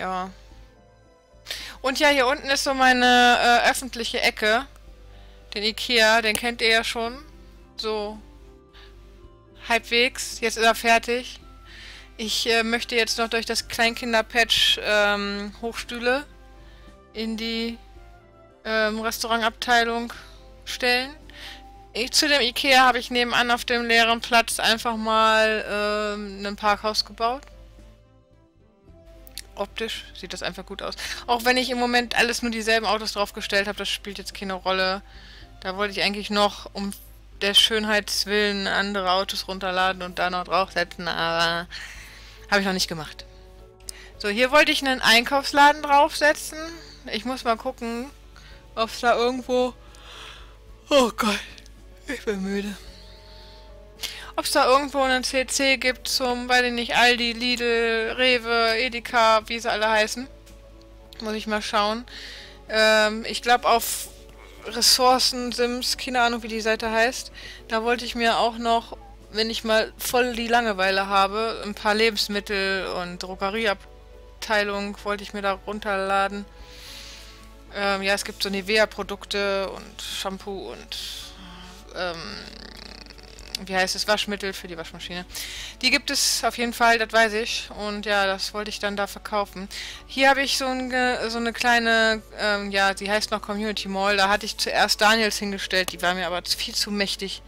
ja. Und ja, hier unten ist so meine äh, öffentliche Ecke. Den Ikea, den kennt ihr ja schon. So halbwegs. Jetzt ist er fertig. Ich äh, möchte jetzt noch durch das Kleinkinderpatch ähm, Hochstühle in die ähm, Restaurantabteilung stellen. Ich, zu dem Ikea habe ich nebenan auf dem leeren Platz einfach mal ähm, ein Parkhaus gebaut. Optisch sieht das einfach gut aus. Auch wenn ich im Moment alles nur dieselben Autos draufgestellt habe, das spielt jetzt keine Rolle. Da wollte ich eigentlich noch um der Schönheitswillen andere Autos runterladen und da noch draufsetzen, aber habe ich noch nicht gemacht. So, hier wollte ich einen Einkaufsladen draufsetzen. Ich muss mal gucken, ob es da irgendwo... Oh Gott, ich bin müde. Ob es da irgendwo einen CC gibt zum, weiß ich nicht, Aldi, Lidl, Rewe, Edeka, wie sie alle heißen. Muss ich mal schauen. Ähm, ich glaube auf Ressourcen, Sims, keine Ahnung wie die Seite heißt. Da wollte ich mir auch noch wenn ich mal voll die Langeweile habe, ein paar Lebensmittel und Drogerieabteilung wollte ich mir da runterladen. Ähm, ja, es gibt so Nivea-Produkte und Shampoo und ähm, wie heißt es, Waschmittel für die Waschmaschine. Die gibt es auf jeden Fall, das weiß ich. Und ja, das wollte ich dann da verkaufen. Hier habe ich so, ein, so eine kleine, ähm, ja, die heißt noch Community Mall. Da hatte ich zuerst Daniels hingestellt, die war mir aber viel zu mächtig.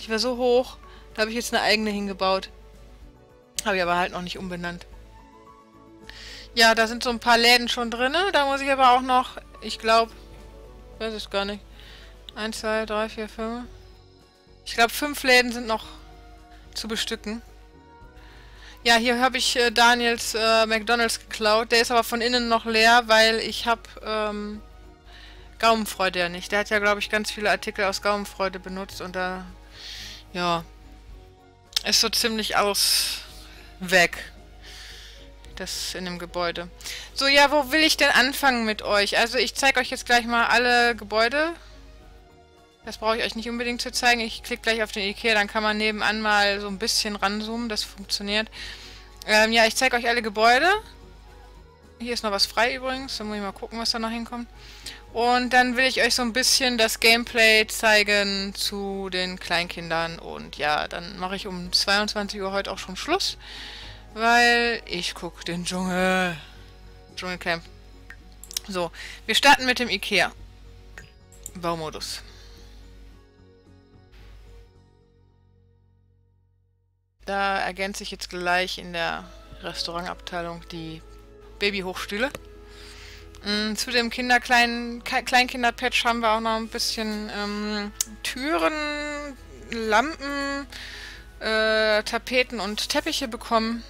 Die war so hoch. Da habe ich jetzt eine eigene hingebaut. Habe ich aber halt noch nicht umbenannt. Ja, da sind so ein paar Läden schon drin. Da muss ich aber auch noch, ich glaube, weiß ich gar nicht. 1, 2, 3, 4, 5. Ich glaube, fünf Läden sind noch zu bestücken. Ja, hier habe ich äh, Daniels äh, McDonalds geklaut. Der ist aber von innen noch leer, weil ich habe ähm, Gaumenfreude ja nicht. Der hat ja, glaube ich, ganz viele Artikel aus Gaumenfreude benutzt und da, ja, ist so ziemlich aus weg. Das in dem Gebäude. So, ja, wo will ich denn anfangen mit euch? Also ich zeige euch jetzt gleich mal alle Gebäude. Das brauche ich euch nicht unbedingt zu zeigen. Ich klicke gleich auf den Ikea, dann kann man nebenan mal so ein bisschen ranzoomen. Das funktioniert. Ähm, ja, ich zeige euch alle Gebäude. Hier ist noch was frei übrigens. Da muss ich mal gucken, was da noch hinkommt. Und dann will ich euch so ein bisschen das Gameplay zeigen zu den Kleinkindern. Und ja, dann mache ich um 22 Uhr heute auch schon Schluss. Weil ich gucke den Dschungel. Dschungelcamp. So, wir starten mit dem Ikea. Baumodus. Da ergänze ich jetzt gleich in der Restaurantabteilung die Babyhochstühle. Mm, zu dem Kinderklein Kleinkinder-Patch haben wir auch noch ein bisschen ähm, Türen, Lampen, äh, Tapeten und Teppiche bekommen.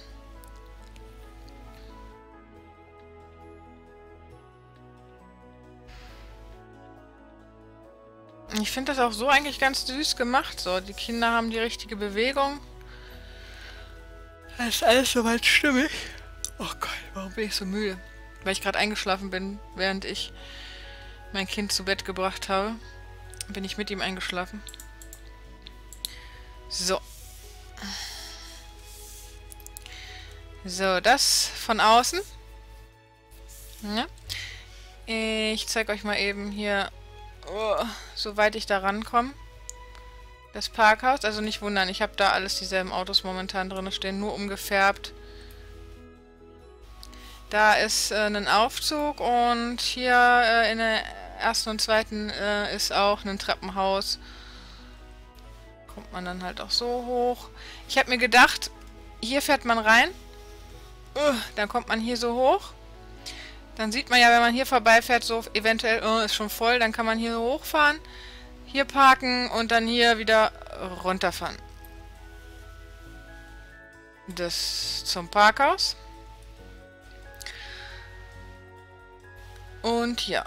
Ich finde das auch so eigentlich ganz süß gemacht. So, die Kinder haben die richtige Bewegung. Das ist alles soweit stimmig. Oh Gott, warum bin ich so müde? Weil ich gerade eingeschlafen bin, während ich mein Kind zu Bett gebracht habe. Bin ich mit ihm eingeschlafen. So. So, das von außen. Ja. Ich zeige euch mal eben hier, oh, soweit ich da rankomme. Das Parkhaus. Also nicht wundern, ich habe da alles dieselben Autos momentan drin stehen, nur umgefärbt. Da ist äh, ein Aufzug und hier äh, in der ersten und zweiten äh, ist auch ein Treppenhaus. Kommt man dann halt auch so hoch. Ich habe mir gedacht, hier fährt man rein. Uh, dann kommt man hier so hoch. Dann sieht man ja, wenn man hier vorbeifährt, so eventuell uh, ist schon voll. Dann kann man hier hochfahren, hier parken und dann hier wieder runterfahren. Das zum Parkhaus. Und ja,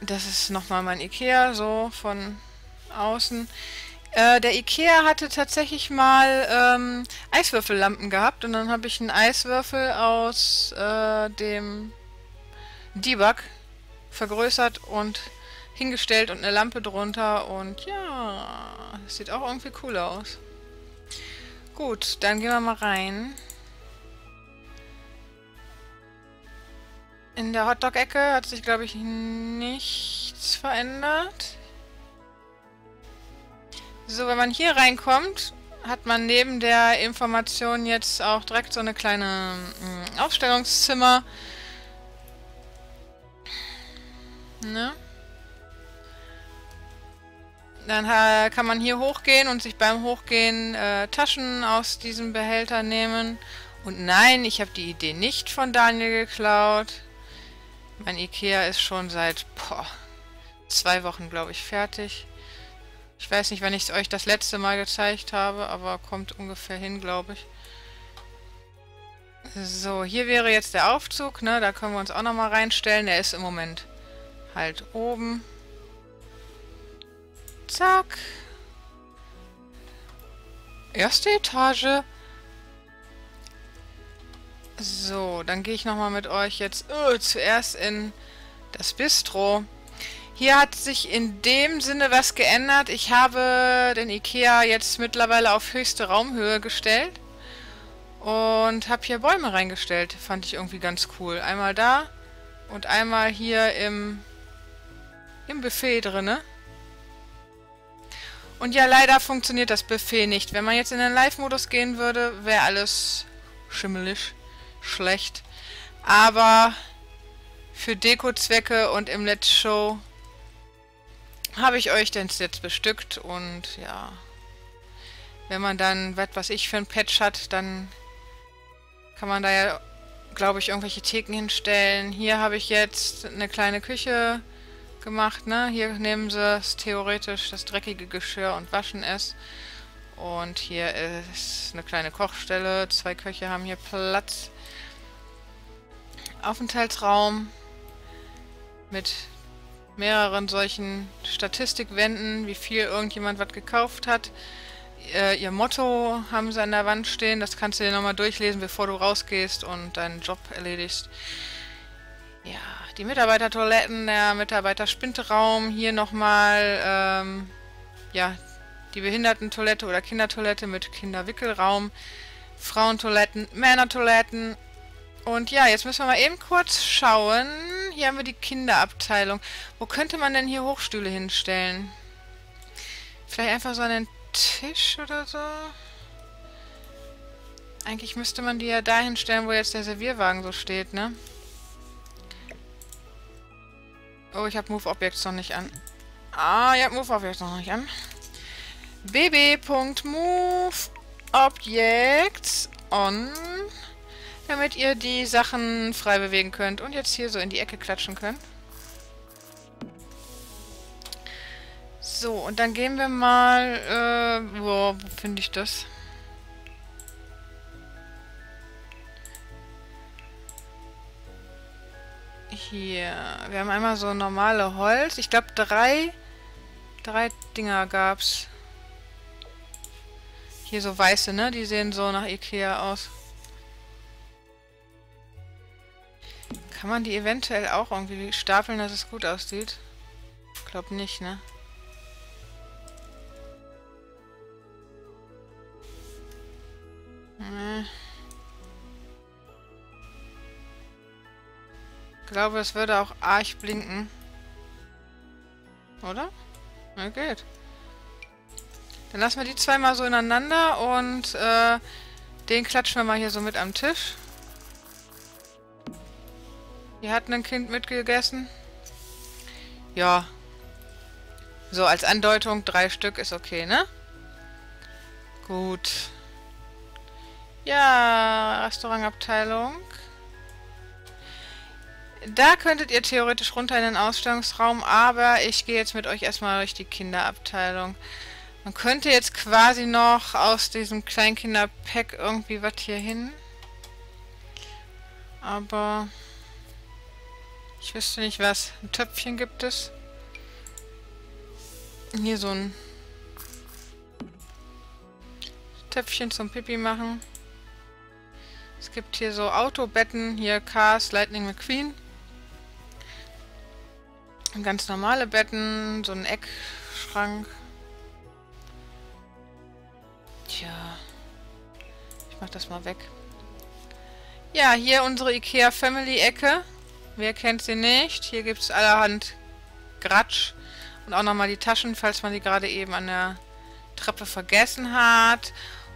das ist nochmal mein Ikea, so von außen. Äh, der Ikea hatte tatsächlich mal ähm, Eiswürfellampen gehabt und dann habe ich einen Eiswürfel aus äh, dem Debug vergrößert und hingestellt und eine Lampe drunter und ja, sieht auch irgendwie cool aus. Gut, dann gehen wir mal rein. In der Hotdog-Ecke hat sich, glaube ich, nichts verändert. So, wenn man hier reinkommt, hat man neben der Information jetzt auch direkt so eine kleine mh, mm, Aufstellungszimmer. Ne? Dann äh, kann man hier hochgehen und sich beim Hochgehen äh, Taschen aus diesem Behälter nehmen. Und nein, ich habe die Idee nicht von Daniel geklaut. Mein Ikea ist schon seit boah, zwei Wochen, glaube ich, fertig. Ich weiß nicht, wann ich es euch das letzte Mal gezeigt habe, aber kommt ungefähr hin, glaube ich. So, hier wäre jetzt der Aufzug, ne? Da können wir uns auch nochmal reinstellen. Der ist im Moment halt oben. Zack. Erste Etage. So, dann gehe ich nochmal mit euch jetzt uh, zuerst in das Bistro. Hier hat sich in dem Sinne was geändert. Ich habe den Ikea jetzt mittlerweile auf höchste Raumhöhe gestellt. Und habe hier Bäume reingestellt. Fand ich irgendwie ganz cool. Einmal da und einmal hier im, im Buffet drinne. Und ja, leider funktioniert das Buffet nicht. Wenn man jetzt in den Live-Modus gehen würde, wäre alles schimmelig, schlecht. Aber für Deko-Zwecke und im Let's Show habe ich euch denn jetzt bestückt und ja, wenn man dann, was ich für ein Patch hat, dann kann man da ja, glaube ich, irgendwelche Theken hinstellen. Hier habe ich jetzt eine kleine Küche gemacht, ne? Hier nehmen sie theoretisch das dreckige Geschirr und waschen es. Und hier ist eine kleine Kochstelle. Zwei Köche haben hier Platz. Aufenthaltsraum mit mehreren solchen Statistikwänden, wie viel irgendjemand was gekauft hat. Äh, ihr Motto haben sie an der Wand stehen, das kannst du dir nochmal durchlesen, bevor du rausgehst und deinen Job erledigst. Ja, die Mitarbeitertoiletten, der Mitarbeiterspintraum, hier nochmal, ähm, ja, die Behindertentoilette oder Kindertoilette mit Kinderwickelraum, Frauentoiletten, Männertoiletten. Und ja, jetzt müssen wir mal eben kurz schauen, hier haben wir die Kinderabteilung. Wo könnte man denn hier Hochstühle hinstellen? Vielleicht einfach so einen Tisch oder so? Eigentlich müsste man die ja da hinstellen, wo jetzt der Servierwagen so steht, ne? Oh, ich habe Move Objects noch nicht an. Ah, ich habe Move Objects noch nicht an. bb.move Objects on damit ihr die Sachen frei bewegen könnt und jetzt hier so in die Ecke klatschen könnt. So, und dann gehen wir mal, äh, wo, wo finde ich das? Hier, wir haben einmal so normale Holz. Ich glaube, drei, drei Dinger gab's. Hier so weiße, ne? Die sehen so nach Ikea aus. Kann man die eventuell auch irgendwie stapeln, dass es gut aussieht? Ich glaube nicht, ne? Nee. Glaube, es würde auch arg blinken. Oder? Na, geht. Dann lassen wir die zwei mal so ineinander und äh, den klatschen wir mal hier so mit am Tisch. Hier hat ein Kind mitgegessen. Ja. So, als Andeutung, drei Stück ist okay, ne? Gut. Ja, Restaurantabteilung. Da könntet ihr theoretisch runter in den Ausstellungsraum, aber ich gehe jetzt mit euch erstmal durch die Kinderabteilung. Man könnte jetzt quasi noch aus diesem Kleinkinderpack irgendwie was hier hin. Aber... Ich wüsste nicht was. Ein Töpfchen gibt es. Hier so ein Töpfchen zum Pipi machen. Es gibt hier so Autobetten. Hier Cars, Lightning McQueen. Ganz normale Betten. So ein Eckschrank. Tja. Ich mach das mal weg. Ja, hier unsere Ikea Family Ecke Wer kennt sie nicht? Hier gibt es allerhand Gratsch. Und auch nochmal die Taschen, falls man die gerade eben an der Treppe vergessen hat.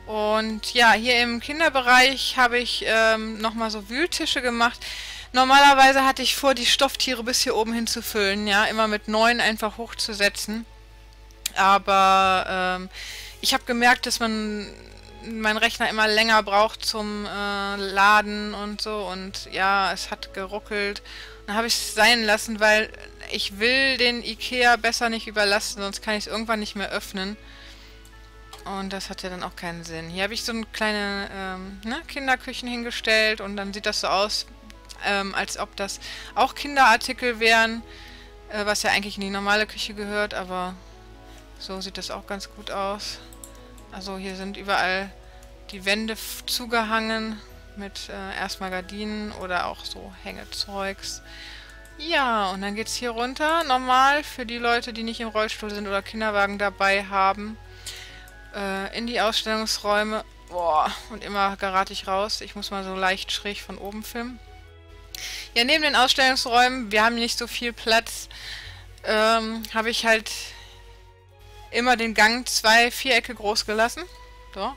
Und ja, hier im Kinderbereich habe ich ähm, nochmal so Wühltische gemacht. Normalerweise hatte ich vor, die Stofftiere bis hier oben hinzufüllen, ja, immer mit neun einfach hochzusetzen. Aber ähm, ich habe gemerkt, dass man mein Rechner immer länger braucht zum äh, Laden und so und ja, es hat geruckelt. Dann habe ich es sein lassen, weil ich will den Ikea besser nicht überlasten, sonst kann ich es irgendwann nicht mehr öffnen. Und das hat ja dann auch keinen Sinn. Hier habe ich so eine kleine ähm, ne, Kinderküchen hingestellt und dann sieht das so aus, ähm, als ob das auch Kinderartikel wären, äh, was ja eigentlich in die normale Küche gehört, aber so sieht das auch ganz gut aus. Also hier sind überall die Wände zugehangen mit äh, erstmal Gardinen oder auch so Hängezeugs. Ja, und dann geht es hier runter. Normal für die Leute, die nicht im Rollstuhl sind oder Kinderwagen dabei haben äh, in die Ausstellungsräume. Boah, und immer gerate ich raus. Ich muss mal so leicht schräg von oben filmen. Ja, neben den Ausstellungsräumen, wir haben nicht so viel Platz, ähm, habe ich halt immer den Gang zwei Vierecke groß gelassen. So.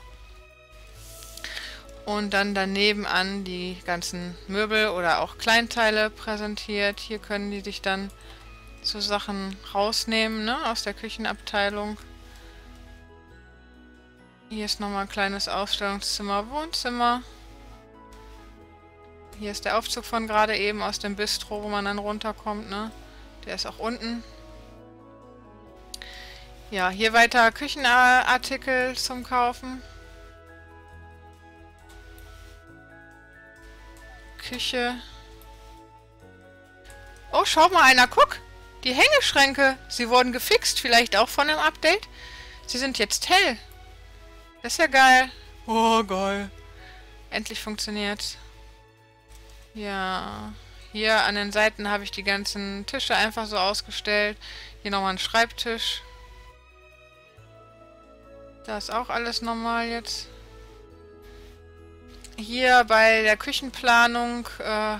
Und dann daneben an die ganzen Möbel oder auch Kleinteile präsentiert. Hier können die sich dann so Sachen rausnehmen, ne, aus der Küchenabteilung. Hier ist nochmal ein kleines Ausstellungszimmer, Wohnzimmer. Hier ist der Aufzug von gerade eben aus dem Bistro, wo man dann runterkommt, ne? Der ist auch unten. Ja, hier weiter Küchenartikel zum Kaufen. Küche. Oh, schau mal einer, guck! Die Hängeschränke, sie wurden gefixt, vielleicht auch von einem Update. Sie sind jetzt hell. Das ist ja geil. Oh, geil. Endlich funktioniert's. Ja. Hier an den Seiten habe ich die ganzen Tische einfach so ausgestellt. Hier nochmal ein Schreibtisch. Da ist auch alles normal jetzt. Hier bei der Küchenplanung äh,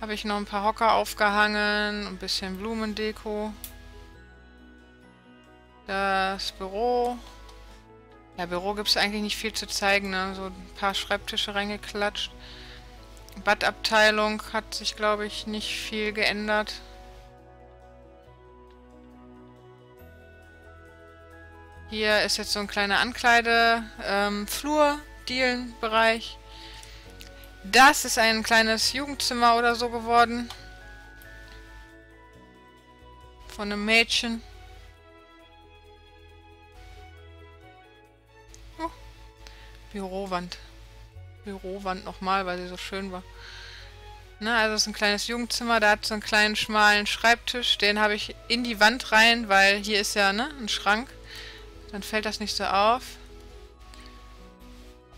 habe ich noch ein paar Hocker aufgehangen, ein bisschen Blumendeko. Das Büro. Ja, Büro gibt es eigentlich nicht viel zu zeigen, ne? So ein paar Schreibtische reingeklatscht. Badabteilung hat sich, glaube ich, nicht viel geändert. Hier ist jetzt so ein kleiner Ankleide, ähm, Dielenbereich. Das ist ein kleines Jugendzimmer oder so geworden. Von einem Mädchen. Bürowand. Bürowand nochmal, weil sie so schön war. Na, also es ist ein kleines Jugendzimmer, da hat so einen kleinen schmalen Schreibtisch. Den habe ich in die Wand rein, weil hier ist ja ne, ein Schrank. Dann fällt das nicht so auf.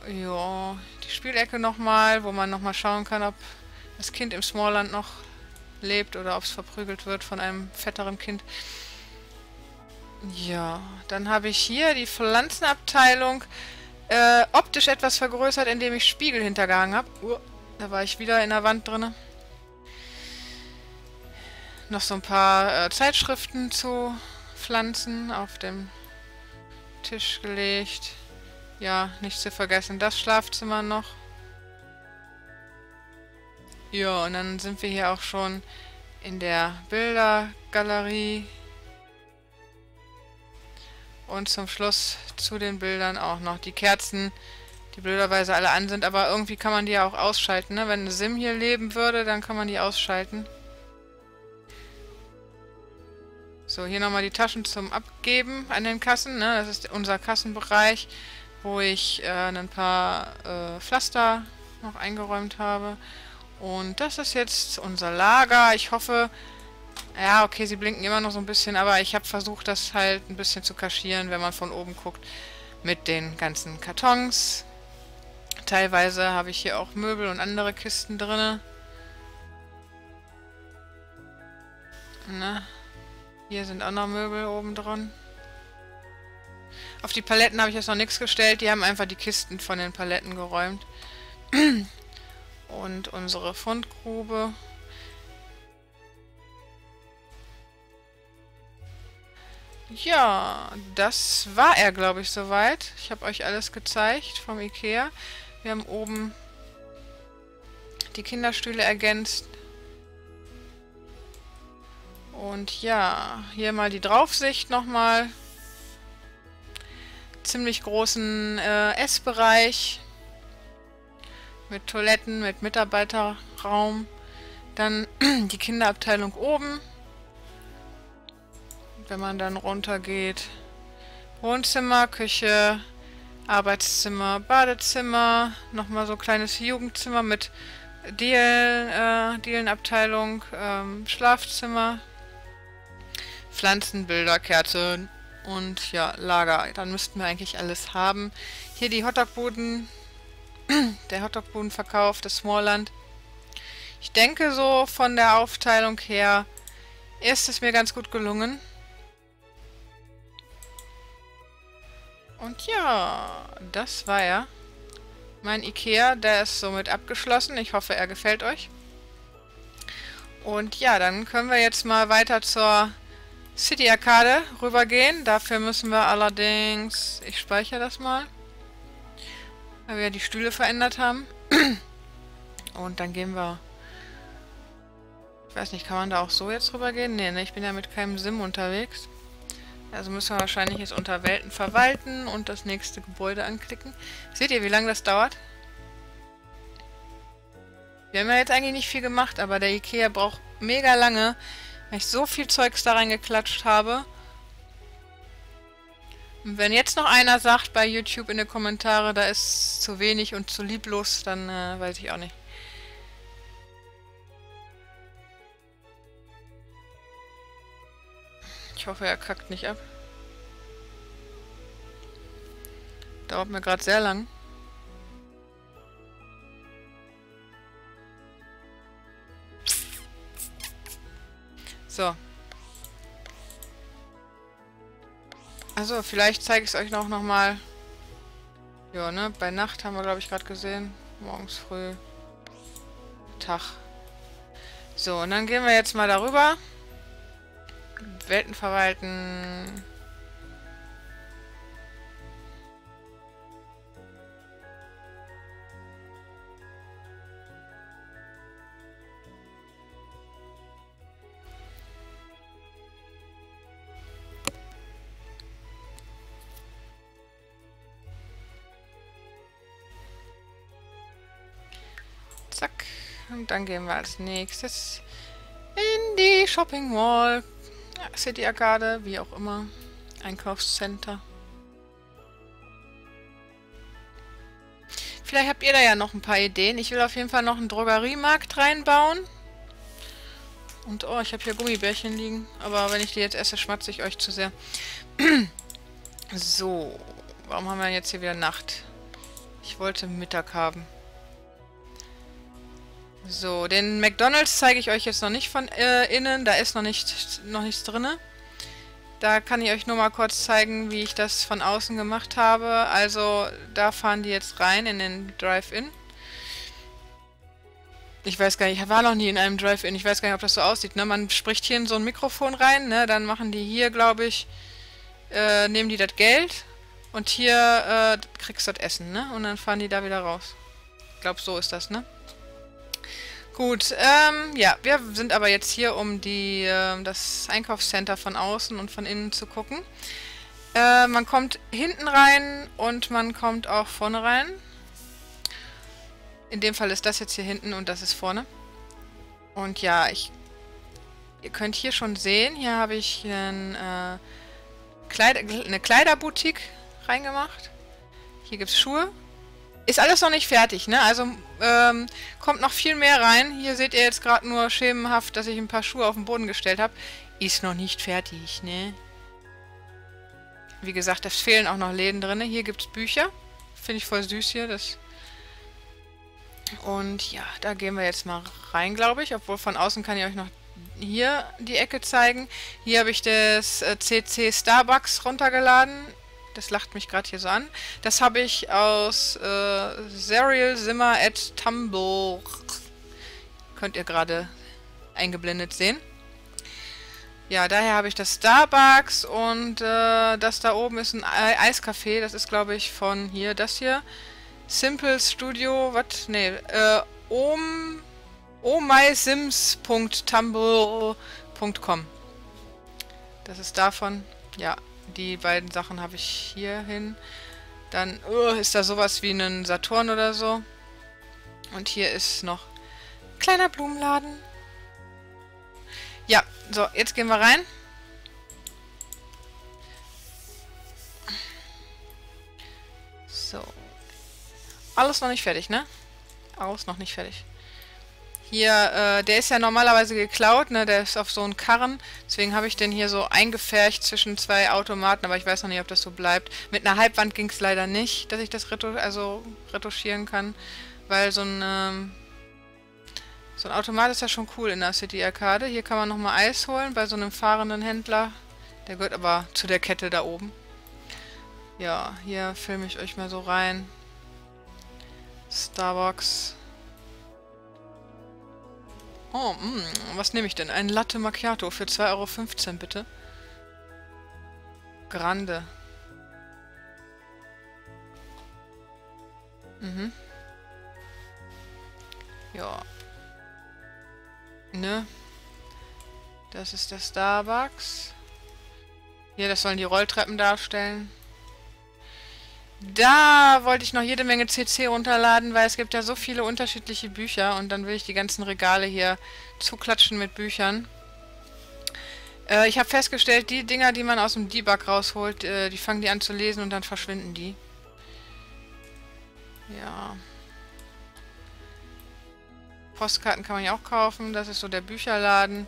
Ja, die Spielecke nochmal, wo man nochmal schauen kann, ob das Kind im Smallland noch lebt oder ob es verprügelt wird von einem fetteren Kind. Ja, dann habe ich hier die Pflanzenabteilung äh, optisch etwas vergrößert, indem ich Spiegel hintergehangen habe. Uh, da war ich wieder in der Wand drin. Noch so ein paar äh, Zeitschriften zu Pflanzen auf dem Tisch gelegt. Ja, nicht zu vergessen, das Schlafzimmer noch. Ja, und dann sind wir hier auch schon in der Bildergalerie. Und zum Schluss zu den Bildern auch noch die Kerzen, die blöderweise alle an sind. Aber irgendwie kann man die ja auch ausschalten. Ne? Wenn Sim hier leben würde, dann kann man die ausschalten. So, hier nochmal die Taschen zum Abgeben an den Kassen. Ne? Das ist unser Kassenbereich, wo ich äh, ein paar äh, Pflaster noch eingeräumt habe. Und das ist jetzt unser Lager. Ich hoffe, ja, okay, sie blinken immer noch so ein bisschen, aber ich habe versucht, das halt ein bisschen zu kaschieren, wenn man von oben guckt, mit den ganzen Kartons. Teilweise habe ich hier auch Möbel und andere Kisten drin. Na, hier sind auch noch Möbel oben drin. Auf die Paletten habe ich jetzt noch nichts gestellt. Die haben einfach die Kisten von den Paletten geräumt. Und unsere Fundgrube. Ja, das war er, glaube ich, soweit. Ich habe euch alles gezeigt vom Ikea. Wir haben oben die Kinderstühle ergänzt. Und ja, hier mal die Draufsicht nochmal. Ziemlich großen äh, Essbereich. Mit Toiletten, mit Mitarbeiterraum. Dann die Kinderabteilung oben wenn man dann runter geht. Wohnzimmer, Küche, Arbeitszimmer, Badezimmer, nochmal so ein kleines Jugendzimmer mit Dielen, äh, Dielenabteilung, ähm, Schlafzimmer, Pflanzenbilder, Kerze und ja, Lager. Dann müssten wir eigentlich alles haben. Hier die Hotdog-Buden, der Hotdog-Buden-Verkauf, das Smallland. Ich denke so von der Aufteilung her ist es mir ganz gut gelungen. Und ja, das war er. Mein Ikea, der ist somit abgeschlossen. Ich hoffe, er gefällt euch. Und ja, dann können wir jetzt mal weiter zur City Arcade rübergehen. Dafür müssen wir allerdings... Ich speichere das mal. Weil wir die Stühle verändert haben. Und dann gehen wir... Ich weiß nicht, kann man da auch so jetzt rübergehen? Nee, ne, ich bin ja mit keinem Sim unterwegs. Also müssen wir wahrscheinlich jetzt unter Welten verwalten und das nächste Gebäude anklicken. Seht ihr, wie lange das dauert? Wir haben ja jetzt eigentlich nicht viel gemacht, aber der Ikea braucht mega lange, weil ich so viel Zeugs da reingeklatscht habe. Und wenn jetzt noch einer sagt bei YouTube in den Kommentare, da ist zu wenig und zu lieblos, dann äh, weiß ich auch nicht. Ich hoffe, er kackt nicht ab. Dauert mir gerade sehr lang. So. Also vielleicht zeige ich es euch noch, noch mal. Ja, ne? Bei Nacht haben wir, glaube ich, gerade gesehen. Morgens früh. Tag. So, und dann gehen wir jetzt mal darüber. Welten verwalten. Zack. Und dann gehen wir als nächstes in die Shopping Mall. City Arcade, wie auch immer. Einkaufscenter. Vielleicht habt ihr da ja noch ein paar Ideen. Ich will auf jeden Fall noch einen Drogeriemarkt reinbauen. Und oh, ich habe hier Gummibärchen liegen. Aber wenn ich die jetzt esse, schmatze ich euch zu sehr. so, warum haben wir jetzt hier wieder Nacht? Ich wollte Mittag haben. So, den McDonalds zeige ich euch jetzt noch nicht von äh, innen. Da ist noch, nicht, noch nichts drin. Da kann ich euch nur mal kurz zeigen, wie ich das von außen gemacht habe. Also, da fahren die jetzt rein in den Drive-In. Ich weiß gar nicht, ich war noch nie in einem Drive-In. Ich weiß gar nicht, ob das so aussieht. Ne? Man spricht hier in so ein Mikrofon rein, ne? dann machen die hier, glaube ich, äh, nehmen die das Geld und hier äh, kriegst du das Essen, ne? Und dann fahren die da wieder raus. Ich glaube, so ist das, ne? Gut, ähm, ja, wir sind aber jetzt hier, um die, äh, das Einkaufscenter von außen und von innen zu gucken. Äh, man kommt hinten rein und man kommt auch vorne rein. In dem Fall ist das jetzt hier hinten und das ist vorne. Und ja, ich, ihr könnt hier schon sehen, hier habe ich ein, äh, Kleid eine Kleiderboutique reingemacht. Hier gibt es Schuhe. Ist alles noch nicht fertig, ne? Also ähm, kommt noch viel mehr rein. Hier seht ihr jetzt gerade nur schemenhaft, dass ich ein paar Schuhe auf den Boden gestellt habe. Ist noch nicht fertig, ne? Wie gesagt, es fehlen auch noch Läden drin. Hier gibt es Bücher. Finde ich voll süß hier. Das Und ja, da gehen wir jetzt mal rein, glaube ich. Obwohl von außen kann ich euch noch hier die Ecke zeigen. Hier habe ich das äh, CC Starbucks runtergeladen. Das lacht mich gerade hier so an. Das habe ich aus äh, Serial Simmer at Tumble. Könnt ihr gerade eingeblendet sehen. Ja, daher habe ich das Starbucks und äh, das da oben ist ein E- Eiscafé. Das ist, glaube ich, von hier, das hier. Simple Studio, was? Nee, äh, om, omysims.tumblr.com. Das ist davon. Ja, die beiden Sachen habe ich hier hin. Dann uh, ist da sowas wie ein Saturn oder so. Und hier ist noch ein kleiner Blumenladen. Ja, so, jetzt gehen wir rein. So. Alles noch nicht fertig, ne? Alles noch nicht fertig. Hier, äh, der ist ja normalerweise geklaut, ne? Der ist auf so einem Karren. Deswegen habe ich den hier so eingefärcht zwischen zwei Automaten, aber ich weiß noch nicht, ob das so bleibt. Mit einer Halbwand ging es leider nicht, dass ich das retu also retuschieren kann. Weil so ein, ähm, so ein Automat ist ja schon cool in der City Arcade. Hier kann man nochmal Eis holen bei so einem fahrenden Händler. Der gehört aber zu der Kette da oben. Ja, hier filme ich euch mal so rein. Starbucks. Oh, mh, was nehme ich denn? Ein Latte Macchiato für 2,15 Euro bitte. Grande. Mhm. Ja. Ne? Das ist der Starbucks. Hier, das sollen die Rolltreppen darstellen. Da wollte ich noch jede Menge CC runterladen, weil es gibt ja so viele unterschiedliche Bücher und dann will ich die ganzen Regale hier zuklatschen mit Büchern. Äh, ich habe festgestellt, die Dinger, die man aus dem Debug rausholt, äh, die fangen die an zu lesen und dann verschwinden die. Ja. Postkarten kann man ja auch kaufen, das ist so der Bücherladen.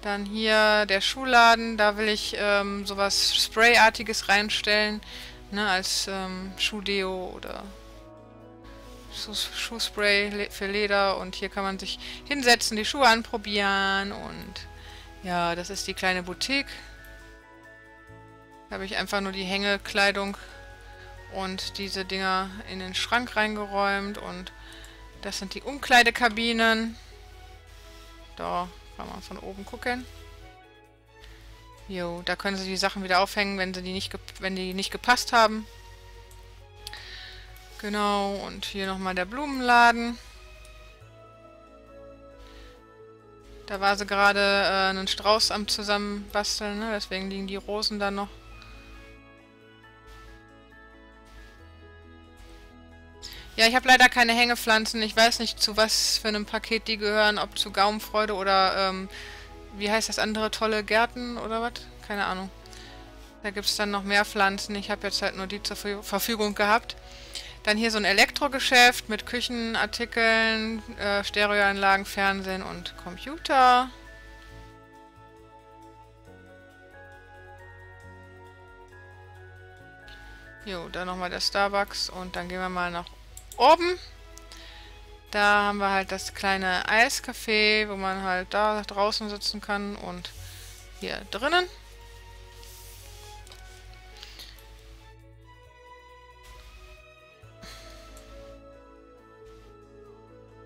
Dann hier der Schuhladen, da will ich ähm, sowas Sprayartiges reinstellen. Ne, als ähm, Schuhdeo oder Schuh Schuhspray für Leder. Und hier kann man sich hinsetzen, die Schuhe anprobieren. Und ja, das ist die kleine Boutique. Da habe ich einfach nur die Hängekleidung und diese Dinger in den Schrank reingeräumt. Und das sind die Umkleidekabinen. Da kann man von oben gucken. Jo, da können sie die Sachen wieder aufhängen, wenn sie die nicht, wenn die nicht gepasst haben. Genau, und hier nochmal der Blumenladen. Da war sie gerade äh, einen Strauß am zusammenbasteln, ne? deswegen liegen die Rosen da noch. Ja, ich habe leider keine Hängepflanzen. Ich weiß nicht, zu was für einem Paket die gehören, ob zu Gaumenfreude oder ähm, wie heißt das andere tolle Gärten oder was? Keine Ahnung. Da gibt es dann noch mehr Pflanzen. Ich habe jetzt halt nur die zur Verfügung gehabt. Dann hier so ein Elektrogeschäft mit Küchenartikeln, äh, Stereoanlagen, Fernsehen und Computer. Jo, dann nochmal der Starbucks und dann gehen wir mal nach oben. Da haben wir halt das kleine Eiscafé, wo man halt da draußen sitzen kann und hier drinnen.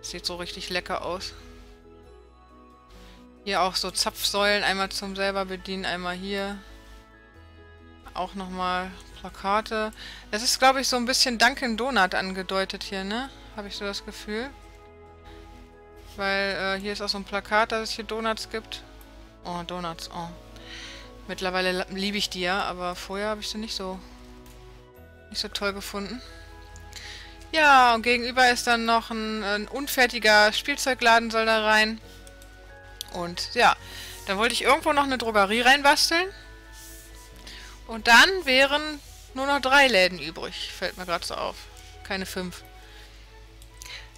Sieht so richtig lecker aus. Hier auch so Zapfsäulen, einmal zum selber bedienen, einmal hier. Auch nochmal Plakate. Das ist, glaube ich, so ein bisschen Dunkin' Donut angedeutet hier, ne? Habe ich so das Gefühl. Weil äh, hier ist auch so ein Plakat, dass es hier Donuts gibt. Oh, Donuts, oh. Mittlerweile liebe ich die ja, aber vorher habe ich sie nicht so nicht so toll gefunden. Ja, und gegenüber ist dann noch ein, ein unfertiger Spielzeugladen soll da rein. Und ja, dann wollte ich irgendwo noch eine Drogerie reinbasteln. Und dann wären nur noch drei Läden übrig, fällt mir gerade so auf. Keine fünf.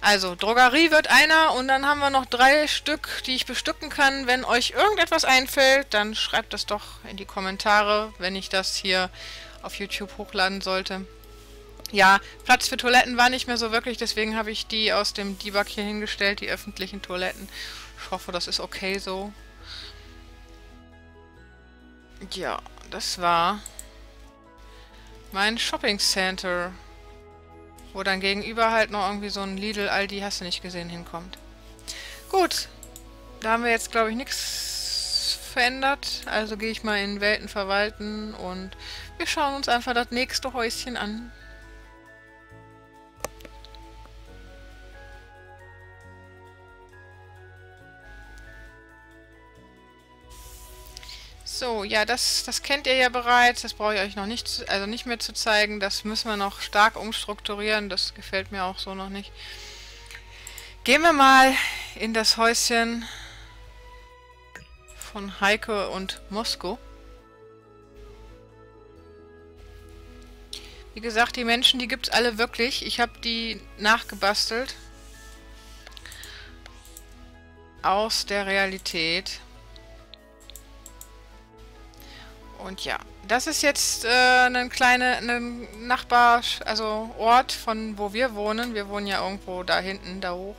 Also, Drogerie wird einer und dann haben wir noch drei Stück, die ich bestücken kann. Wenn euch irgendetwas einfällt, dann schreibt das doch in die Kommentare, wenn ich das hier auf YouTube hochladen sollte. Ja, Platz für Toiletten war nicht mehr so wirklich, deswegen habe ich die aus dem Debug hier hingestellt, die öffentlichen Toiletten. Ich hoffe, das ist okay so. Ja, das war mein Shopping Center. Wo dann gegenüber halt noch irgendwie so ein Lidl, Aldi, hast du nicht gesehen, hinkommt. Gut. Da haben wir jetzt, glaube ich, nichts verändert. Also gehe ich mal in Welten verwalten und wir schauen uns einfach das nächste Häuschen an. So, ja, das, das kennt ihr ja bereits. Das brauche ich euch noch nicht, also nicht mehr zu zeigen. Das müssen wir noch stark umstrukturieren. Das gefällt mir auch so noch nicht. Gehen wir mal in das Häuschen von Heike und Mosko. Wie gesagt, die Menschen, die gibt es alle wirklich. Ich habe die nachgebastelt. Aus der Realität. Und ja, das ist jetzt äh, ein kleiner ein Nachbar, also Ort von wo wir wohnen. Wir wohnen ja irgendwo da hinten, da hoch.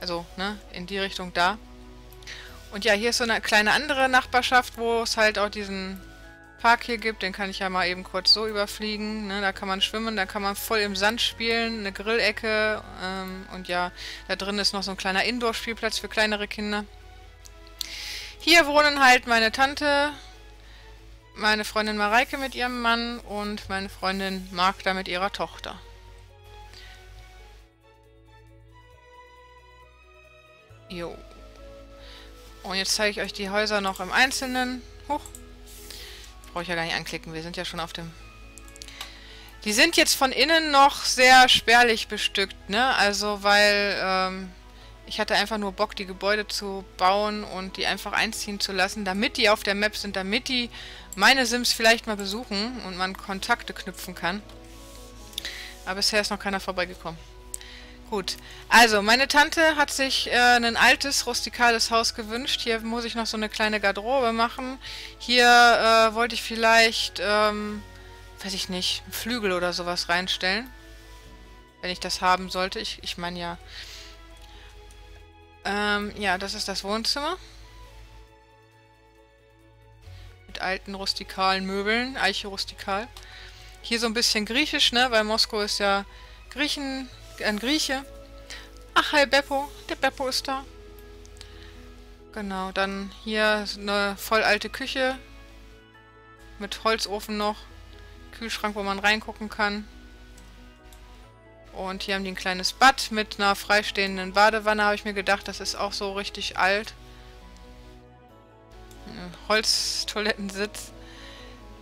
Also, ne, in die Richtung da. Und ja, hier ist so eine kleine andere Nachbarschaft, wo es halt auch diesen Park hier gibt. Den kann ich ja mal eben kurz so überfliegen. Ne? Da kann man schwimmen, da kann man voll im Sand spielen, eine Grillecke. Ähm, und ja, da drin ist noch so ein kleiner Indoor-Spielplatz für kleinere Kinder. Hier wohnen halt meine Tante, meine Freundin Mareike mit ihrem Mann und meine Freundin Magda mit ihrer Tochter. Jo. Und jetzt zeige ich euch die Häuser noch im Einzelnen. Huch. Brauche ich ja gar nicht anklicken, wir sind ja schon auf dem... Die sind jetzt von innen noch sehr spärlich bestückt, ne? Also, weil, ähm, ich hatte einfach nur Bock, die Gebäude zu bauen und die einfach einziehen zu lassen, damit die auf der Map sind, damit die meine Sims vielleicht mal besuchen und man Kontakte knüpfen kann. Aber bisher ist noch keiner vorbeigekommen. Gut, also meine Tante hat sich äh, ein altes, rustikales Haus gewünscht. Hier muss ich noch so eine kleine Garderobe machen. Hier äh, wollte ich vielleicht, ähm, weiß ich nicht, Flügel oder sowas reinstellen. Wenn ich das haben sollte. Ich, ich meine ja... Ähm, ja, das ist das Wohnzimmer alten rustikalen Möbeln, Eiche rustikal. Hier so ein bisschen griechisch, ne, weil Moskau ist ja Griechen, ein Grieche. Ach, hi Beppo, der Beppo ist da. Genau, dann hier eine voll alte Küche mit Holzofen noch, Kühlschrank, wo man reingucken kann. Und hier haben die ein kleines Bad mit einer freistehenden Badewanne, habe ich mir gedacht, das ist auch so richtig alt. Holztoilettensitz.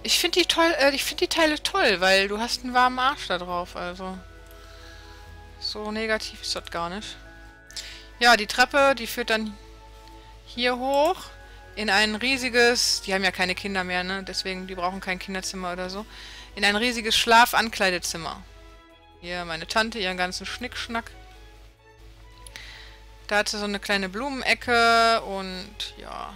Ich finde die toll, äh, ich finde die Teile toll, weil du hast einen warmen Arsch da drauf, also. So negativ ist das gar nicht. Ja, die Treppe, die führt dann hier hoch in ein riesiges, die haben ja keine Kinder mehr, ne? Deswegen, die brauchen kein Kinderzimmer oder so. In ein riesiges Schlafankleidezimmer. Hier meine Tante, ihren ganzen Schnickschnack. Da hat sie so eine kleine Blumenecke und ja,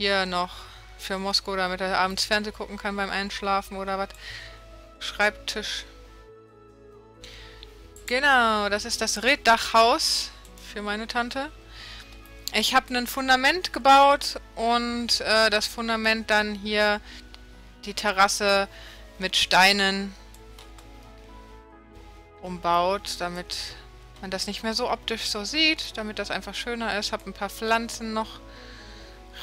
hier noch für Moskau, damit er abends Fernsehen gucken kann beim Einschlafen oder was. Schreibtisch. Genau, das ist das Reddachhaus für meine Tante. Ich habe ein Fundament gebaut und äh, das Fundament dann hier die Terrasse mit Steinen umbaut, damit man das nicht mehr so optisch so sieht, damit das einfach schöner ist. Habe ein paar Pflanzen noch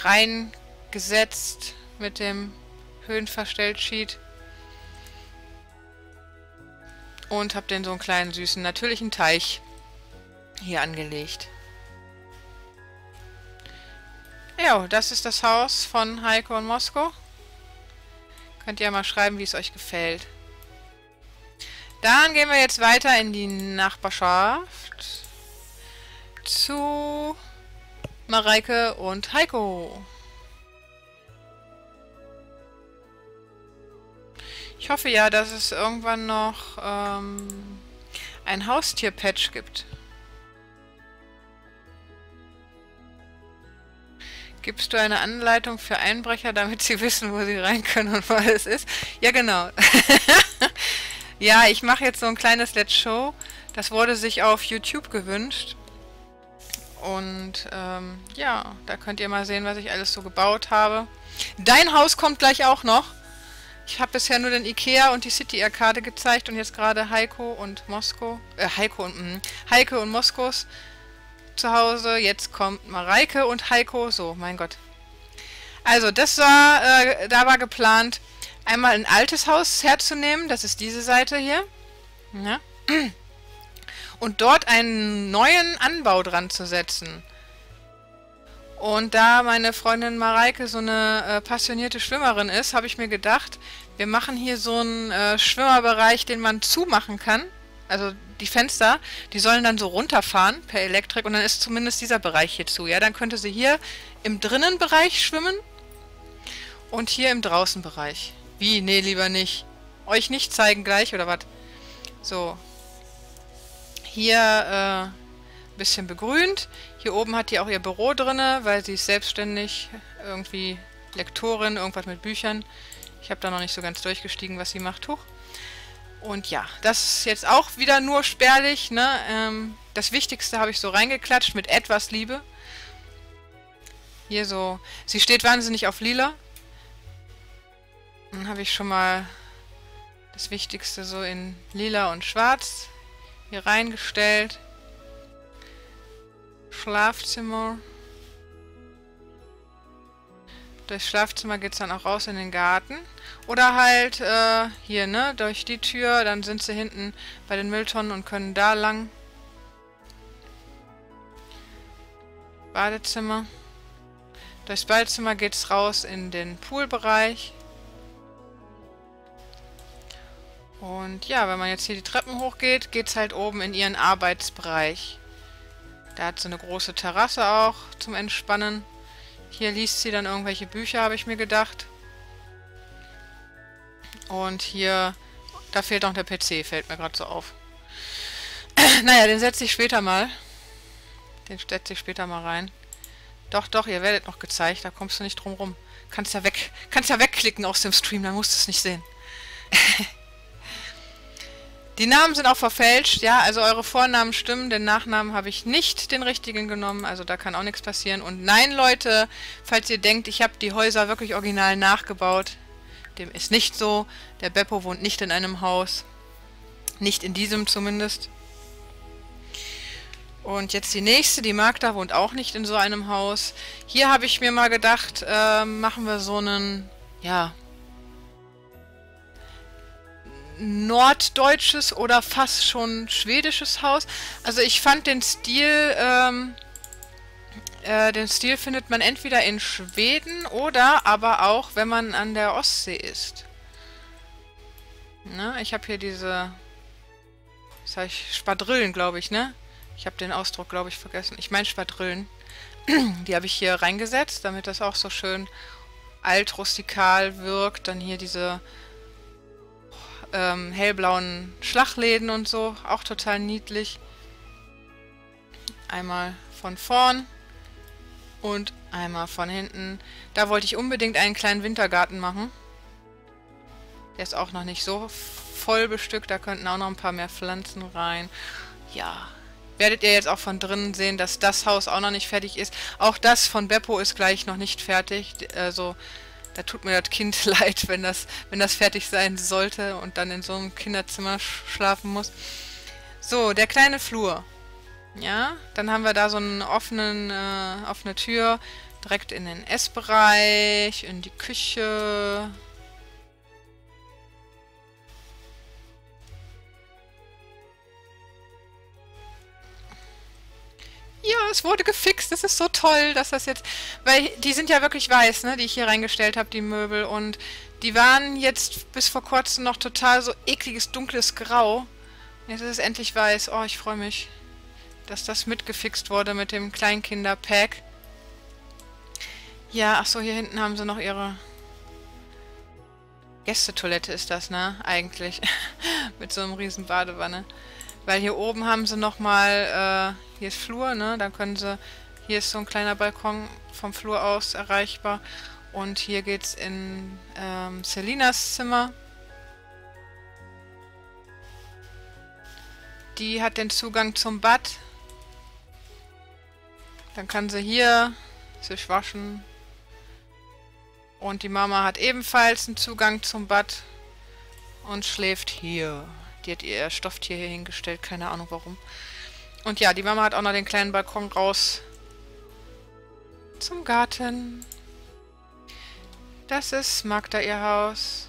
reingesetzt mit dem Höhenverstellsheet. Und habe den so einen kleinen süßen natürlichen Teich hier angelegt. Ja, das ist das Haus von Heiko und Mosko. Könnt ihr mal schreiben, wie es euch gefällt. Dann gehen wir jetzt weiter in die Nachbarschaft zu Mareike und Heiko. Ich hoffe ja, dass es irgendwann noch ähm, ein Haustier-Patch gibt. Gibst du eine Anleitung für Einbrecher, damit sie wissen, wo sie rein können und wo alles ist? Ja, genau. ja, ich mache jetzt so ein kleines Let's Show. Das wurde sich auf YouTube gewünscht. Und ähm, ja, da könnt ihr mal sehen, was ich alles so gebaut habe. Dein Haus kommt gleich auch noch. Ich habe bisher nur den Ikea und die City Arcade gezeigt und jetzt gerade Heiko und Moskau, äh, Heiko und, mh, Heike und Moskos zu Hause. Jetzt kommt Mareike und Heiko. So, mein Gott. Also, das war, äh, da war geplant, einmal ein altes Haus herzunehmen, das ist diese Seite hier. Ja. Und dort einen neuen Anbau dran zu setzen. Und da meine Freundin Mareike so eine äh, passionierte Schwimmerin ist, habe ich mir gedacht, wir machen hier so einen äh, Schwimmerbereich, den man zumachen kann. Also die Fenster, die sollen dann so runterfahren per Elektrik und dann ist zumindest dieser Bereich hier zu. Ja, dann könnte sie hier im Drinnenbereich schwimmen und hier im Draußenbereich. Wie? Nee, lieber nicht. Euch nicht zeigen gleich, oder was? So. Hier, äh, ein bisschen begrünt. Hier oben hat die auch ihr Büro drinne, weil sie ist selbstständig, irgendwie Lektorin, irgendwas mit Büchern. Ich habe da noch nicht so ganz durchgestiegen, was sie macht. Huch. Und ja, das ist jetzt auch wieder nur spärlich. Ne? Ähm, das Wichtigste habe ich so reingeklatscht mit etwas Liebe. Hier so, sie steht wahnsinnig auf lila. Dann habe ich schon mal das Wichtigste so in lila und schwarz hier reingestellt. Schlafzimmer. Durchs Schlafzimmer geht es dann auch raus in den Garten. Oder halt äh, hier, ne, durch die Tür, dann sind sie hinten bei den Mülltonnen und können da lang. Badezimmer. Durchs Badezimmer geht es raus in den Poolbereich. Und ja, wenn man jetzt hier die Treppen hochgeht, geht es halt oben in ihren Arbeitsbereich. Da hat sie eine große Terrasse auch zum Entspannen. Hier liest sie dann irgendwelche Bücher, habe ich mir gedacht. Und hier, da fehlt noch der PC, fällt mir gerade so auf. naja, den setze ich später mal. Den setze ich später mal rein. Doch, doch, ihr werdet noch gezeigt, da kommst du nicht drum rum. Kannst ja weg, kannst ja wegklicken aus dem Stream, dann musst du es nicht sehen. Die Namen sind auch verfälscht, ja, also eure Vornamen stimmen, den Nachnamen habe ich nicht den richtigen genommen, also da kann auch nichts passieren. Und nein, Leute, falls ihr denkt, ich habe die Häuser wirklich original nachgebaut, dem ist nicht so. Der Beppo wohnt nicht in einem Haus. Nicht in diesem zumindest. Und jetzt die nächste, die Magda wohnt auch nicht in so einem Haus. Hier habe ich mir mal gedacht, äh, machen wir so einen, ja, norddeutsches oder fast schon schwedisches Haus. Also ich fand den Stil, ähm, äh, den Stil findet man entweder in Schweden oder aber auch, wenn man an der Ostsee ist. Na, ich habe hier diese, sag ich, Spadrillen, glaube ich, ne? Ich habe den Ausdruck, glaube ich, vergessen. Ich meine Spadrillen. Die habe ich hier reingesetzt, damit das auch so schön alt-rustikal wirkt. Dann hier diese ähm, hellblauen Schlagläden und so. Auch total niedlich. Einmal von vorn und einmal von hinten. Da wollte ich unbedingt einen kleinen Wintergarten machen. Der ist auch noch nicht so voll bestückt. Da könnten auch noch ein paar mehr Pflanzen rein. Ja, werdet ihr jetzt auch von drinnen sehen, dass das Haus auch noch nicht fertig ist. Auch das von Beppo ist gleich noch nicht fertig. Also da tut mir das Kind leid, wenn das, wenn das fertig sein sollte und dann in so einem Kinderzimmer schlafen muss. So, der kleine Flur. Ja, dann haben wir da so eine offenen, äh, offene Tür direkt in den Essbereich, in die Küche. Ja, es wurde gefixt, das ist so toll, dass das jetzt, weil die sind ja wirklich weiß, ne, die ich hier reingestellt habe, die Möbel und die waren jetzt bis vor kurzem noch total so ekliges, dunkles Grau. Jetzt ist es endlich weiß. Oh, ich freue mich, dass das mitgefixt wurde mit dem Kleinkinder-Pack. Ja, ach so, hier hinten haben sie noch ihre Gästetoilette ist das, ne? Eigentlich. mit so einem riesen Badewanne. Weil hier oben haben sie nochmal, äh, hier ist Flur, ne? Da können sie, hier ist so ein kleiner Balkon vom Flur aus erreichbar. Und hier geht's in ähm, Selinas Zimmer. Die hat den Zugang zum Bad. Dann kann sie hier sich waschen. Und die Mama hat ebenfalls einen Zugang zum Bad und schläft hier. Die hat ihr Stofftier hier hingestellt, keine Ahnung warum. Und ja, die Mama hat auch noch den kleinen Balkon raus zum Garten. Das ist Magda ihr Haus.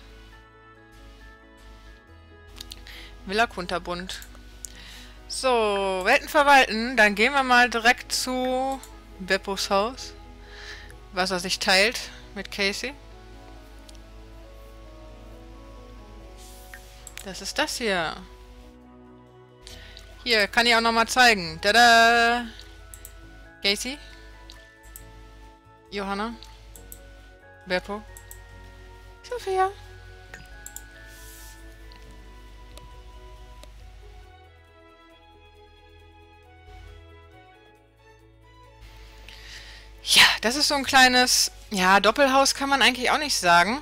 Villa Kunterbund. So, Welten verwalten. Dann gehen wir mal direkt zu Beppos Haus. Was er sich teilt mit Casey. Das ist das hier. Hier, kann ich auch nochmal zeigen. Tada! Casey? Johanna? Beppo? Sophia? Ja, das ist so ein kleines, ja, Doppelhaus kann man eigentlich auch nicht sagen.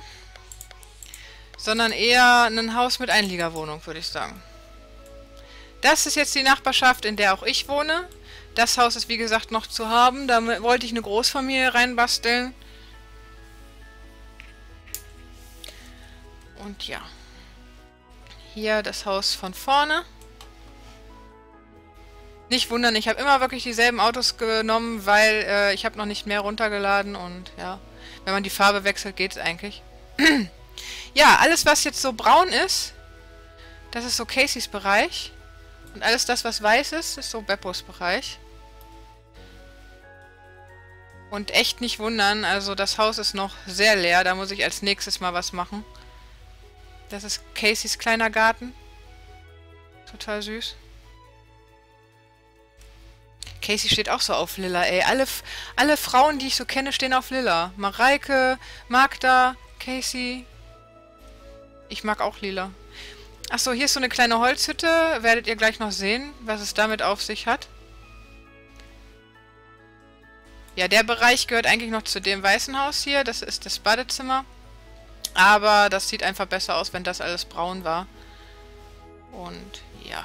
Sondern eher ein Haus mit Einliegerwohnung, würde ich sagen. Das ist jetzt die Nachbarschaft, in der auch ich wohne. Das Haus ist wie gesagt noch zu haben. Da wollte ich eine Großfamilie reinbasteln. Und ja. Hier das Haus von vorne. Nicht wundern, ich habe immer wirklich dieselben Autos genommen, weil äh, ich habe noch nicht mehr runtergeladen und ja, wenn man die Farbe wechselt, geht es eigentlich. ja, alles was jetzt so braun ist, das ist so Caseys Bereich. Und alles das, was weiß ist, ist so Beppos Bereich. Und echt nicht wundern, also das Haus ist noch sehr leer, da muss ich als nächstes mal was machen. Das ist Caseys kleiner Garten. Total süß. Casey steht auch so auf Lilla, ey. Alle, alle Frauen, die ich so kenne, stehen auf Lilla. Mareike, Magda, Casey. Ich mag auch Lila. Achso, hier ist so eine kleine Holzhütte. Werdet ihr gleich noch sehen, was es damit auf sich hat. Ja, der Bereich gehört eigentlich noch zu dem weißen Haus hier. Das ist das Badezimmer. Aber das sieht einfach besser aus, wenn das alles braun war. Und ja,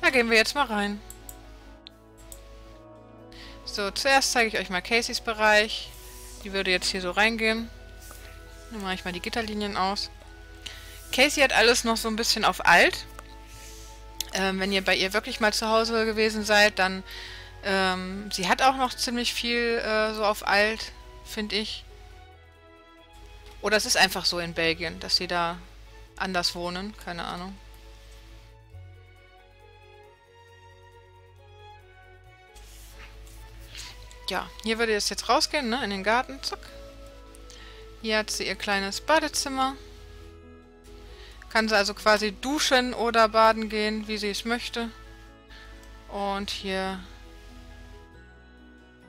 da gehen wir jetzt mal rein. So, zuerst zeige ich euch mal Caseys Bereich. Die würde jetzt hier so reingehen. Dann mache ich mal die Gitterlinien aus. Casey hat alles noch so ein bisschen auf alt. Ähm, wenn ihr bei ihr wirklich mal zu Hause gewesen seid, dann... Ähm, sie hat auch noch ziemlich viel äh, so auf alt, finde ich. Oder es ist einfach so in Belgien, dass sie da anders wohnen. Keine Ahnung. ja, hier würde es jetzt rausgehen, ne, in den Garten, zack. Hier hat sie ihr kleines Badezimmer. Kann sie also quasi duschen oder baden gehen, wie sie es möchte. Und hier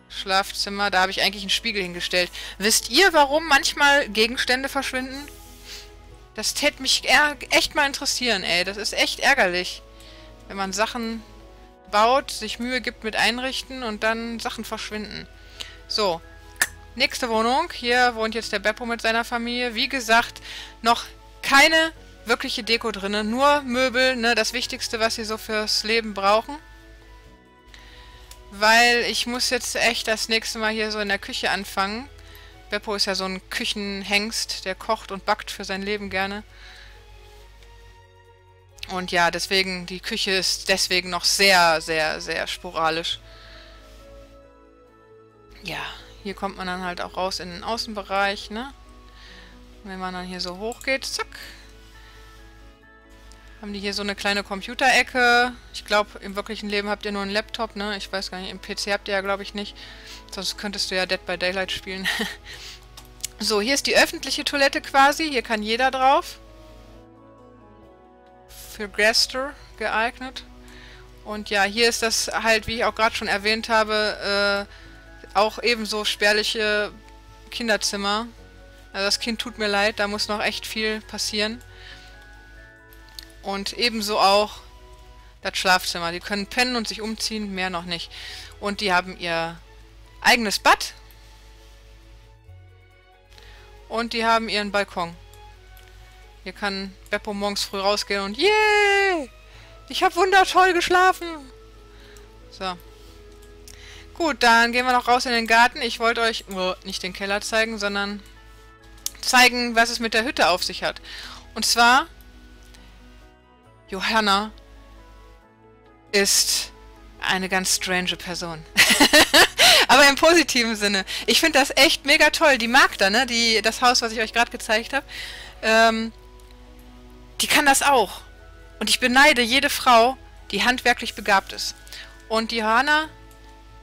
Schlafzimmer, da habe ich eigentlich einen Spiegel hingestellt. Wisst ihr, warum manchmal Gegenstände verschwinden? Das täte mich echt mal interessieren, ey. Das ist echt ärgerlich, wenn man Sachen baut, sich Mühe gibt mit Einrichten und dann Sachen verschwinden. So, nächste Wohnung. Hier wohnt jetzt der Beppo mit seiner Familie. Wie gesagt, noch keine wirkliche Deko drin, nur Möbel, ne, das Wichtigste, was sie so fürs Leben brauchen. Weil ich muss jetzt echt das nächste Mal hier so in der Küche anfangen. Beppo ist ja so ein Küchenhengst, der kocht und backt für sein Leben gerne. Und ja, deswegen, die Küche ist deswegen noch sehr, sehr, sehr sporadisch. Ja, hier kommt man dann halt auch raus in den Außenbereich, ne? wenn man dann hier so hoch geht, zack. Haben die hier so eine kleine Computerecke. Ich glaube, im wirklichen Leben habt ihr nur einen Laptop, ne? Ich weiß gar nicht, im PC habt ihr ja, glaube ich, nicht. Sonst könntest du ja Dead by Daylight spielen. so, hier ist die öffentliche Toilette quasi. Hier kann jeder drauf für Gäste geeignet. Und ja, hier ist das halt, wie ich auch gerade schon erwähnt habe, äh, auch ebenso spärliche Kinderzimmer. Also das Kind tut mir leid, da muss noch echt viel passieren. Und ebenso auch das Schlafzimmer. Die können pennen und sich umziehen, mehr noch nicht. Und die haben ihr eigenes Bad. Und die haben ihren Balkon. Hier kann Beppo morgens früh rausgehen und yeah! Ich habe wundertoll geschlafen. So. Gut, dann gehen wir noch raus in den Garten. Ich wollte euch oh, nicht den Keller zeigen, sondern zeigen, was es mit der Hütte auf sich hat. Und zwar, Johanna ist eine ganz strange Person. Aber im positiven Sinne. Ich finde das echt mega toll. Die Magda, ne, die, das Haus, was ich euch gerade gezeigt habe, ähm, die kann das auch. Und ich beneide jede Frau, die handwerklich begabt ist. Und die Johanna,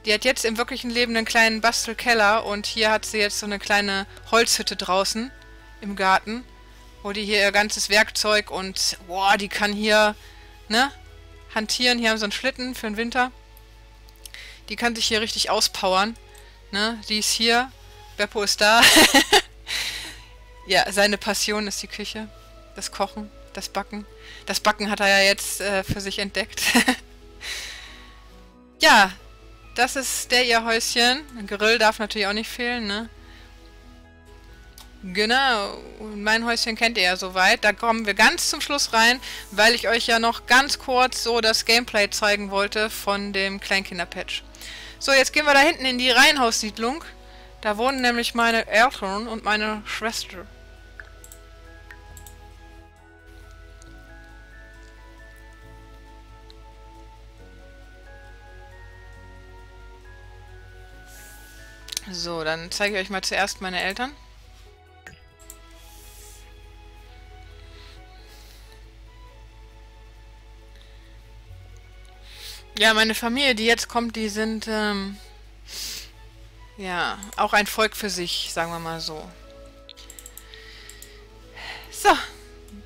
die hat jetzt im wirklichen Leben einen kleinen Bastelkeller und hier hat sie jetzt so eine kleine Holzhütte draußen im Garten, wo die hier ihr ganzes Werkzeug und boah, die kann hier, ne, hantieren. Hier haben sie einen Schlitten für den Winter. Die kann sich hier richtig auspowern. Ne? Die ist hier. Beppo ist da. ja, seine Passion ist die Küche. Das Kochen, das Backen. Das Backen hat er ja jetzt äh, für sich entdeckt. ja, das ist der ihr Häuschen. Ein Grill darf natürlich auch nicht fehlen, ne? Genau, mein Häuschen kennt ihr ja soweit. Da kommen wir ganz zum Schluss rein, weil ich euch ja noch ganz kurz so das Gameplay zeigen wollte von dem Kleinkinder-Patch. So, jetzt gehen wir da hinten in die Reihenhaussiedlung. Da wohnen nämlich meine Eltern und meine Schwester. So, dann zeige ich euch mal zuerst meine Eltern. Ja, meine Familie, die jetzt kommt, die sind, ähm, ja, auch ein Volk für sich, sagen wir mal so. So,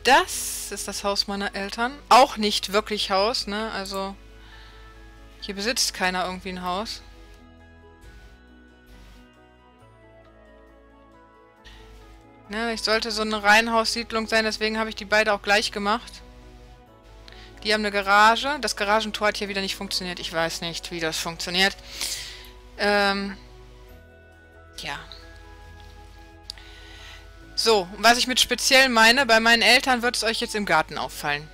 das ist das Haus meiner Eltern. Auch nicht wirklich Haus, ne, also hier besitzt keiner irgendwie ein Haus. Ne, ich sollte so eine Reihenhaussiedlung sein, deswegen habe ich die beide auch gleich gemacht. Die haben eine Garage. Das Garagentor hat hier wieder nicht funktioniert. Ich weiß nicht, wie das funktioniert. Ähm, ja. So, was ich mit speziell meine, bei meinen Eltern wird es euch jetzt im Garten auffallen.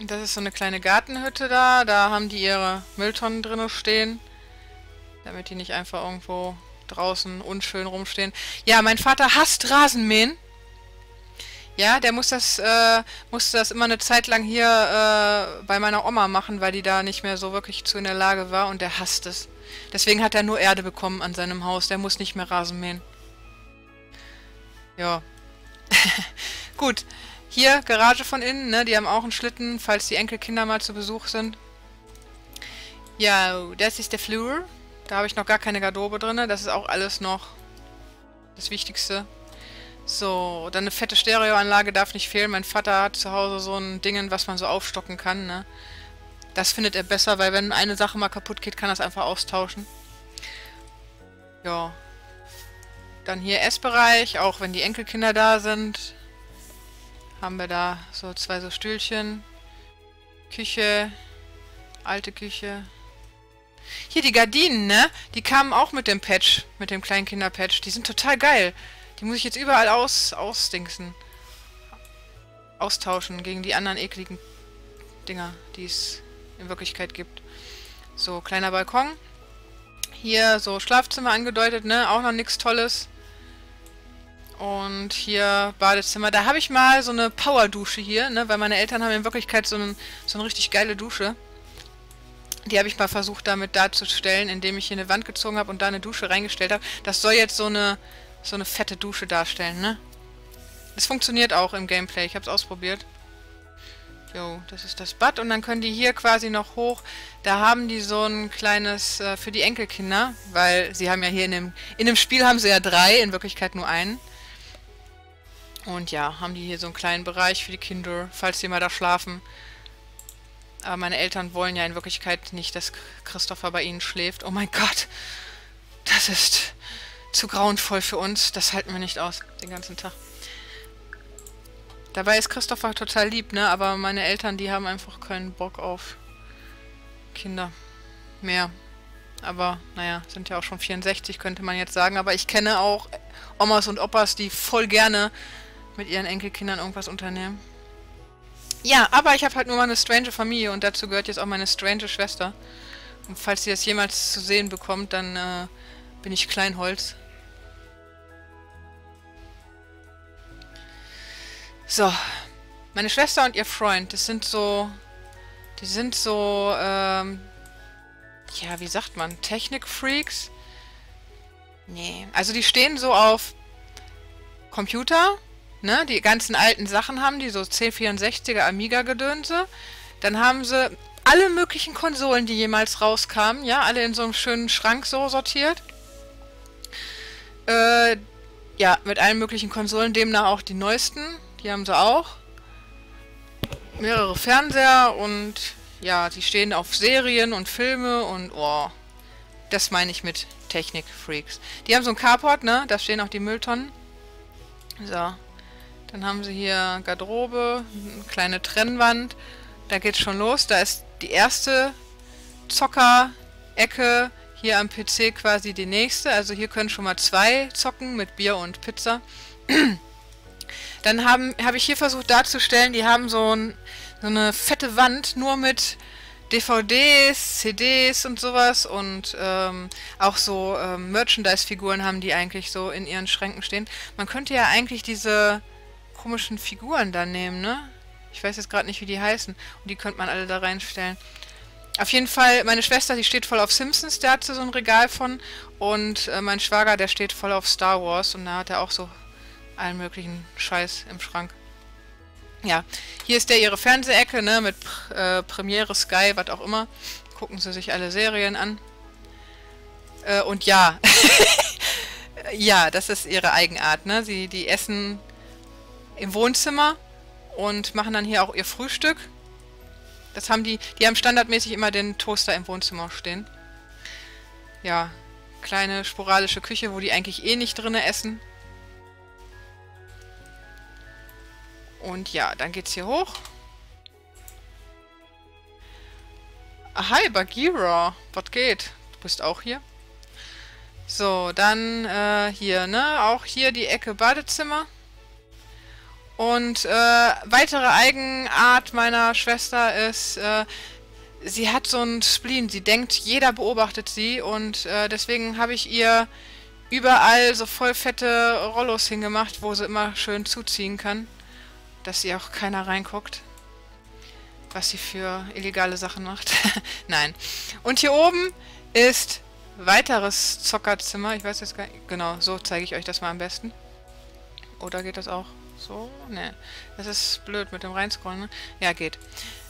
Das ist so eine kleine Gartenhütte da. Da haben die ihre Mülltonnen drin stehen. Damit die nicht einfach irgendwo draußen unschön rumstehen. Ja, mein Vater hasst Rasenmähen. Ja, der muss das, äh, musste das immer eine Zeit lang hier äh, bei meiner Oma machen, weil die da nicht mehr so wirklich zu in der Lage war und der hasst es. Deswegen hat er nur Erde bekommen an seinem Haus. Der muss nicht mehr Rasen mähen. Ja. Gut. Hier, Garage von innen, ne? Die haben auch einen Schlitten, falls die Enkelkinder mal zu Besuch sind. Ja, das ist der Flur. Da habe ich noch gar keine Garderobe drin. Das ist auch alles noch das Wichtigste. So, dann eine fette Stereoanlage darf nicht fehlen. Mein Vater hat zu Hause so ein Ding, was man so aufstocken kann, ne? Das findet er besser, weil wenn eine Sache mal kaputt geht, kann er es einfach austauschen. Ja. Dann hier Essbereich, auch wenn die Enkelkinder da sind. Haben wir da so zwei so Stühlchen. Küche. Alte Küche. Hier die Gardinen, ne? Die kamen auch mit dem Patch, mit dem Kleinkinder-Patch. Die sind total geil. Die muss ich jetzt überall aus, ausdingsen. Austauschen gegen die anderen ekligen Dinger, die es in Wirklichkeit gibt. So, kleiner Balkon. Hier so Schlafzimmer angedeutet, ne? Auch noch nichts Tolles. Und hier Badezimmer. Da habe ich mal so eine Powerdusche hier, ne? Weil meine Eltern haben in Wirklichkeit so, einen, so eine richtig geile Dusche. Die habe ich mal versucht damit darzustellen, indem ich hier eine Wand gezogen habe und da eine Dusche reingestellt habe. Das soll jetzt so eine so eine fette Dusche darstellen, ne? Es funktioniert auch im Gameplay. Ich habe es ausprobiert. Jo, das ist das Bad. Und dann können die hier quasi noch hoch. Da haben die so ein kleines äh, für die Enkelkinder. Weil sie haben ja hier in dem, in dem Spiel haben sie ja drei, in Wirklichkeit nur einen. Und ja, haben die hier so einen kleinen Bereich für die Kinder, falls sie mal da schlafen. Aber meine Eltern wollen ja in Wirklichkeit nicht, dass Christopher bei ihnen schläft. Oh mein Gott. Das ist zu grauenvoll für uns. Das halten wir nicht aus, den ganzen Tag. Dabei ist Christopher total lieb, ne? Aber meine Eltern, die haben einfach keinen Bock auf Kinder mehr. Aber, naja, sind ja auch schon 64, könnte man jetzt sagen. Aber ich kenne auch Omas und Opas, die voll gerne mit ihren Enkelkindern irgendwas unternehmen. Ja, aber ich habe halt nur mal eine strange Familie und dazu gehört jetzt auch meine strange Schwester. Und falls sie das jemals zu sehen bekommt, dann äh, bin ich Kleinholz. So. Meine Schwester und ihr Freund, das sind so Die sind so, ähm, ja, wie sagt man, Technik-Freaks? Nee, also die stehen so auf Computer, ne, die ganzen alten Sachen haben die, so C64er Amiga-Gedönse. Dann haben sie alle möglichen Konsolen, die jemals rauskamen, ja, alle in so einem schönen Schrank so sortiert. Äh, ja, mit allen möglichen Konsolen, demnach auch die neuesten, die haben sie auch. Mehrere Fernseher und ja, die stehen auf Serien und Filme und oh, das meine ich mit Technik-Freaks. Die haben so ein Carport, ne? Da stehen auch die Mülltonnen. So. Dann haben sie hier Garderobe, eine kleine Trennwand. Da geht's schon los. Da ist die erste Zocker-Ecke. Hier am PC quasi die nächste. Also hier können schon mal zwei zocken mit Bier und Pizza. Dann habe hab ich hier versucht darzustellen, die haben so, ein, so eine fette Wand nur mit DVDs, CDs und sowas und ähm, auch so ähm, Merchandise-Figuren haben die eigentlich so in ihren Schränken stehen. Man könnte ja eigentlich diese komischen Figuren da nehmen, ne? Ich weiß jetzt gerade nicht, wie die heißen. Und die könnte man alle da reinstellen. Auf jeden Fall, meine Schwester, die steht voll auf Simpsons, der hat so ein Regal von. Und äh, mein Schwager, der steht voll auf Star Wars und da hat er auch so allen möglichen Scheiß im Schrank. Ja, hier ist der ihre Fernsehecke, ne, mit äh, Premiere, Sky, was auch immer. Gucken sie sich alle Serien an. Äh, und ja, ja, das ist ihre Eigenart, ne. Sie, die essen im Wohnzimmer und machen dann hier auch ihr Frühstück. Das haben die, die haben standardmäßig immer den Toaster im Wohnzimmer stehen. Ja, kleine sporadische Küche, wo die eigentlich eh nicht drinne essen. Und ja, dann geht's hier hoch. Hi, Bagheera. Was geht? Du bist auch hier. So, dann äh, hier, ne? Auch hier die Ecke Badezimmer. Und äh, weitere Eigenart meiner Schwester ist, äh, sie hat so einen Spleen. Sie denkt, jeder beobachtet sie und äh, deswegen habe ich ihr überall so voll fette Rollos hingemacht, wo sie immer schön zuziehen kann dass sie auch keiner reinguckt, was sie für illegale Sachen macht. Nein. Und hier oben ist weiteres Zockerzimmer. Ich weiß jetzt gar nicht. Genau, so zeige ich euch das mal am besten. Oder geht das auch so? Ne. Das ist blöd mit dem Reinscrollen, ne? Ja, geht.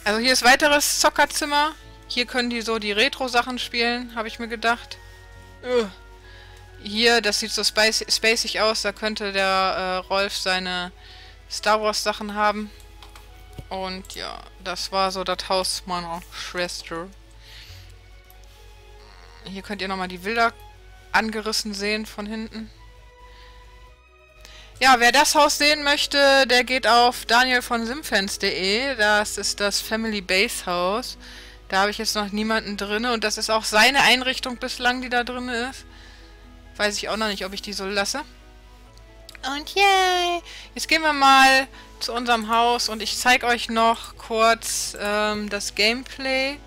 Also hier ist weiteres Zockerzimmer. Hier können die so die Retro-Sachen spielen, habe ich mir gedacht. Hier, das sieht so spacig aus. Da könnte der äh, Rolf seine Star Wars Sachen haben. Und ja, das war so das Haus meiner Schwester. Hier könnt ihr nochmal die Bilder angerissen sehen von hinten. Ja, wer das Haus sehen möchte, der geht auf danielvonsimfans.de. Das ist das Family Base Haus. Da habe ich jetzt noch niemanden drin und das ist auch seine Einrichtung bislang, die da drin ist. Weiß ich auch noch nicht, ob ich die so lasse. Und yay! Jetzt gehen wir mal zu unserem Haus und ich zeige euch noch kurz ähm, das Gameplay.